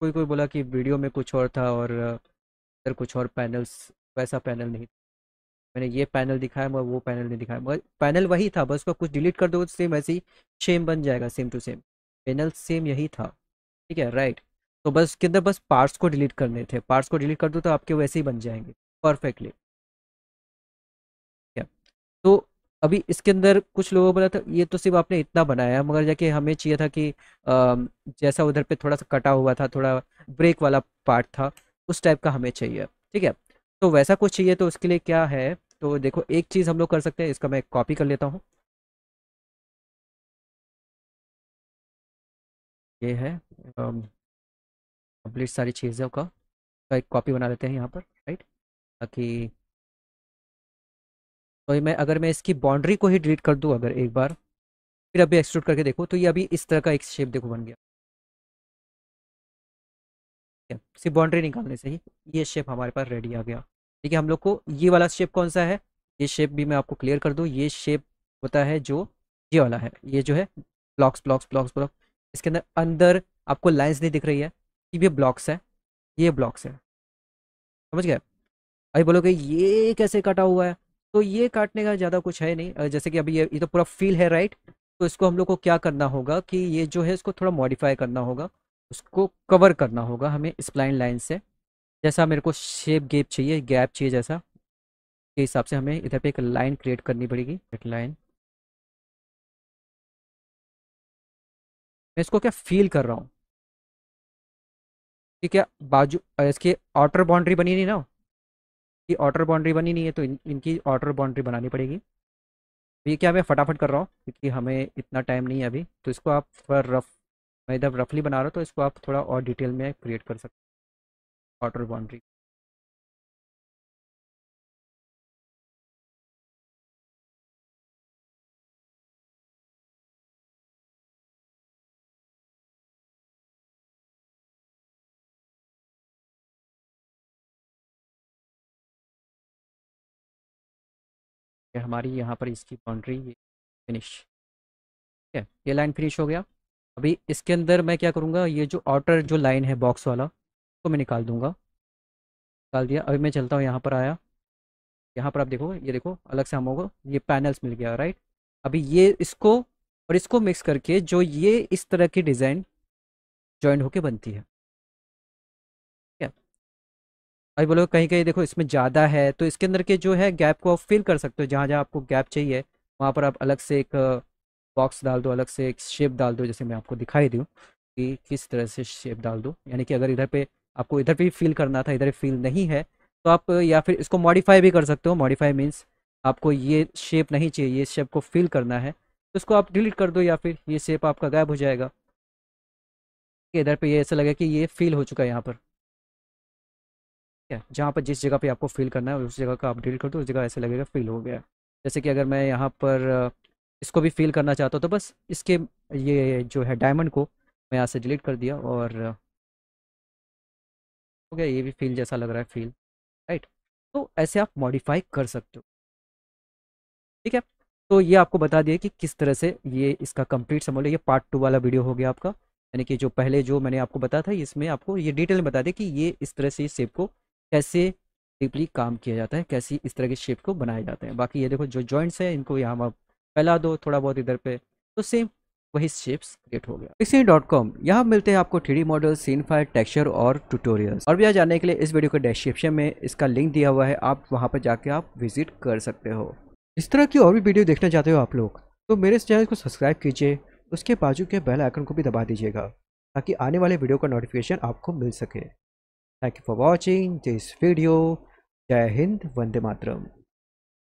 कोई कोई बोला कि वीडियो में कुछ और था और इधर कुछ और पैनल्स, वैसा पैनल नहीं मैंने ये पैनल दिखाया मगर वो पैनल नहीं दिखाया। मगर पैनल वही था, बस उसका कुछ डिलीट कर दो सेम ऐसे ही सेम बन जाएगा same to same panel same यही था, ठीक है राइट तो बस, के अंदर बस पार्ट्स को डिलीट करने थे। पार्ट्स को डिलीट कर दो तो आपके वैसे ही बन जाएँगे परफेक्टली तो अभी इसके अंदर कुछ लोगों बोला था, ये तो सिर्फ़ आपने इतना बनाया मगर जाके हमें चाहिए था कि जैसा उधर पे थोड़ा सा कटा हुआ था, थोड़ा ब्रेक वाला पार्ट था, उस टाइप का हमें चाहिए, ठीक है? तो वैसा कुछ चाहिए तो उसके लिए क्या है तो देखो, एक चीज़ हम लोग कर सकते हैं, इसका मैं कॉपी कर लेता हूँ। ये है कंप्लीट सारी चीज़ों का तो एक कॉपी बना लेते हैं यहाँ पर, राइट? ताकि तो मैं, अगर मैं इसकी बाउंड्री को ही डिलीट कर दूँ अगर एक बार, फिर अभी एक्सट्रूट करके देखो तो ये अभी इस तरह का एक शेप देखो बन गया। सिर्फ़ बाउंड्री निकालने से ही ये शेप हमारे पास रेडी आ गया। ठीक है, हम लोग को ये वाला शेप कौन सा है? ये शेप भी मैं आपको क्लियर कर दूँ, ये शेप होता है जो ये वाला है, ये जो है ब्लॉक्स ब्लॉक्स ब्लॉक्स ब्लॉक इसके अंदर अंदर आपको लाइन्स नहीं दिख रही है, ये ब्लॉक्स है, ये ब्लॉक्स है। समझ गए? अभी बोलोगे, ये कैसे कटा हुआ है? तो ये काटने का ज़्यादा कुछ है नहीं। जैसे कि अभी ये ये तो पूरा फील है, राइट? तो इसको हम लोग को क्या करना होगा कि ये जो है इसको थोड़ा मॉडिफाई करना होगा, उसको कवर करना होगा हमें स्प्लाइन लाइन से। जैसा मेरे को शेप गेप चाहिए, गैप चाहिए जैसा, के हिसाब से हमें इधर पे एक लाइन क्रिएट करनी पड़ेगी, एक लाइन। मैं इसको क्या फील कर रहा हूँ? कि क्या बाजू इसकी आउटर बाउंड्री बनी नहीं ना? कि आउटर बाउंड्री बनी नहीं है तो इन, इनकी आउटर बाउंड्री बनानी पड़ेगी। ये क्या मैं फटाफट कर रहा हूँ क्योंकि हमें इतना टाइम नहीं है अभी। तो इसको आप थोड़ा रफ मैं इधर रफली बना रहा हूँ तो इसको आप थोड़ा और डिटेल में क्रिएट कर सकते हैं आउटर बाउंड्री हमारी यहाँ पर इसकी बाउंड्री ये फिनिश। ठीक है, ये लाइन फिनिश हो गया। अभी इसके अंदर मैं क्या करूँगा, ये जो आउटर जो लाइन है बॉक्स वाला तो मैं निकाल दूँगा। निकाल दिया। अभी मैं चलता हूँ यहाँ पर आया। यहाँ पर आप देखो ये देखो, अलग से हम होगा ये पैनल्स मिल गया, राइट? अभी ये इसको और इसको मिक्स करके जो ये इस तरह की डिज़ाइन ज्वाइन होके बनती है। अभी बोलो कहीं कहीं देखो इसमें ज़्यादा है तो इसके अंदर के जो है गैप को आप फिल कर सकते हो, जहाँ जहाँ आपको गैप चाहिए, वहाँ पर आप अलग से एक बॉक्स डाल दो, अलग से एक शेप डाल दो, जैसे मैं आपको दिखाई दूँ कि किस तरह से शेप डाल दो। यानी कि अगर इधर पे आपको इधर पे भी फील करना था, इधर फील नहीं है तो आप या फिर इसको मॉडिफाई भी कर सकते हो। मॉडिफाई मीन्स आपको ये शेप नहीं चाहिए, ये शेप को फिल करना है तो इसको आप डिलीट कर दो या फिर ये शेप आपका गायब हो जाएगा। इधर पे ये ऐसा लगे कि ये फील हो चुका है यहाँ पर। है? जहाँ पर जिस जगह पे आपको फील करना है, उस जगह का आप डिलीट कर दो, उस जगह ऐसे लगेगा फिल हो गया। जैसे कि अगर मैं यहाँ पर इसको भी फील करना चाहता हूँ तो बस इसके, ये जो है डायमंड को मैं यहाँ से डिलीट कर दिया और हो गया, ये भी फील जैसा लग रहा है फील राइट तो ऐसे आप मॉडिफाई कर सकते हो। ठीक है? तो ये आपको बता दिया कि किस तरह से ये इसका कंप्लीट समझ लो ये पार्ट टू वाला वीडियो हो गया आपका। यानी कि जो पहले जो मैंने आपको बताया था, इसमें आपको ये डिटेल में बता दें कि ये इस तरह से इस शेप को कैसे डीपली काम किया जाता है, कैसी इस तरह के शेप को बनाए जाते हैं। बाकी ये देखो जो जॉइंट्स हैं, इनको यहाँ आप फैला दो थोड़ा बहुत इधर पे तो सेम वही शेप्स क्रिएट हो गया। पिक्सी डॉट कॉम यहाँ मिलते हैं आपको three model scene fire texture और ट्यूटोरियल्स और भी जानने के लिए इस वीडियो के डिस्क्रिप्शन में इसका लिंक दिया हुआ है, आप वहाँ पर जाके आप विज़िट कर सकते हो। इस तरह की और भी वीडियो देखना चाहते हो आप लोग तो मेरे इस चैनल को सब्सक्राइब कीजिए, उसके बाजू के बेल आइकन को भी दबा दीजिएगा, ताकि आने वाले वीडियो का नोटिफिकेशन आपको मिल सके। Thank you for watching this video. Jai Hind, Vande Matram.